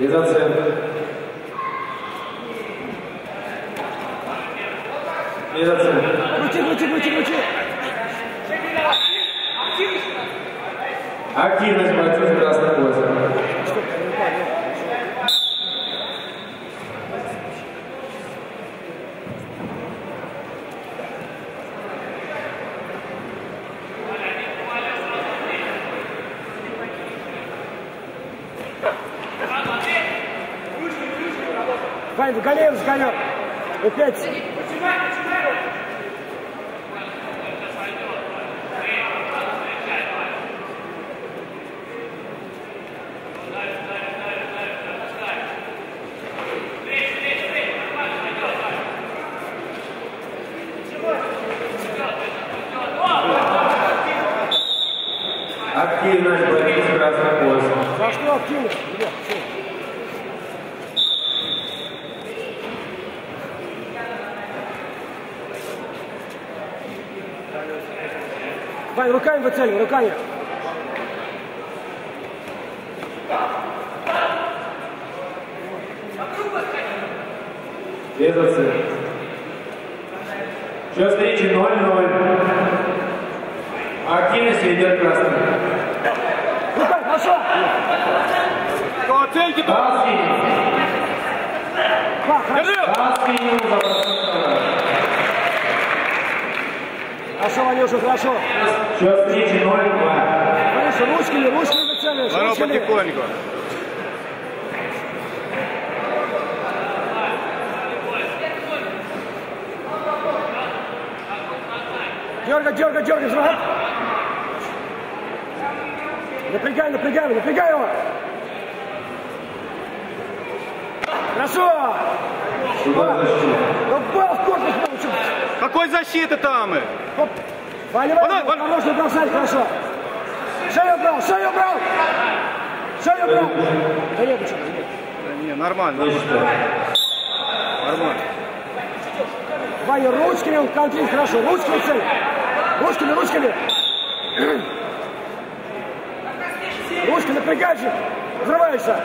1 a 0. Realização. Curtiu, curtiu, curtiu, curtiu. Aqui, né, mas bateu os braços. Вань, выгоняй, загоняй. Опять. Активность бойцов красного пояса. За что активно? Ребят, всё. Вань, руками выцеливай, руками. Центр. Счет встречи 0-0. Активность ведет красный. Руками, хорошо. Оценки Пас синий. Пас синий за бросок. Хорошо, Ванюша, хорошо. Счет встречи 0-2. Ванюша, ручками, ручками выцеливаешь, ручками. потихоньку. Дергай, дергай, дергай, взрывай. Напрягай, напрягай, напрягай его. Хорошо. Сюда защита. Какой защиты там? и? Оп. Ваня. можно бросать, хорошо. Шею брал, шею брал. Шею брал. Да нет, нет. Да не, нормально, нормально. Ваня, ручками, он контроль, хорошо, ручками цель. Ручками, ручками. Ручки напрягай же. Взрываешься.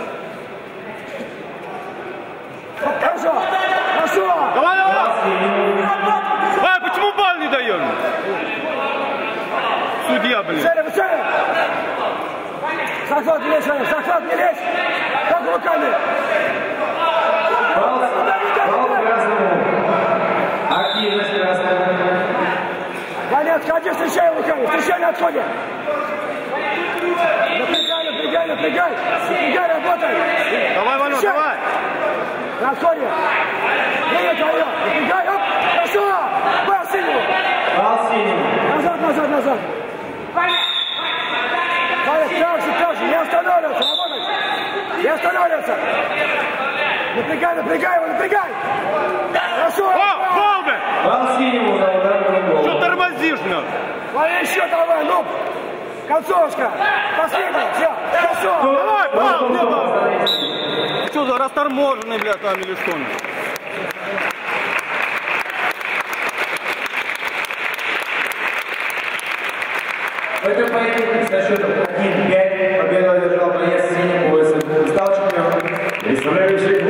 Судья, блин. Цель, цель. Захват не лезь, Ваня, захват не лезь. Как руками. Активность красного. Ваня, отходи, встречай руками, встречай на отходе. Напрягай, напрягай, напрягай. Напрягай, работай. Давай, Встречай. давай! На отходе. Время твое. Напрягай, оп. Хорошо. Бас синему. Пас синий. Назад, назад, назад. Ваня, так же, так же, не останавливаться, работать. Не останавливаться. Напрягай, напрягай его, напрягай. Хорошо. О, блин! Пас синему за удар Что тормозишь, ну? Лови еще давай, ну. Концовочка. Последняя, все. Хорошо. Давай? Пас Что за расторможенный, бля, там или что? В этом поединке со счетом 1-5 победу одержал боец Selçuk